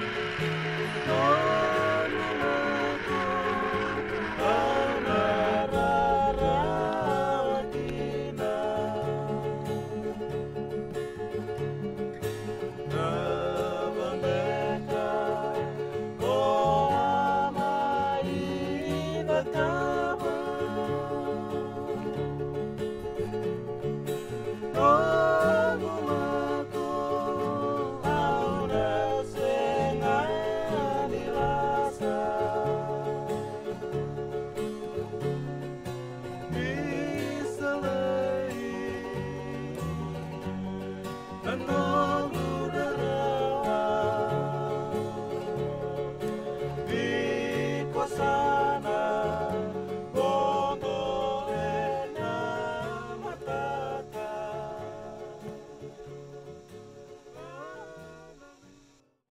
Oh. And all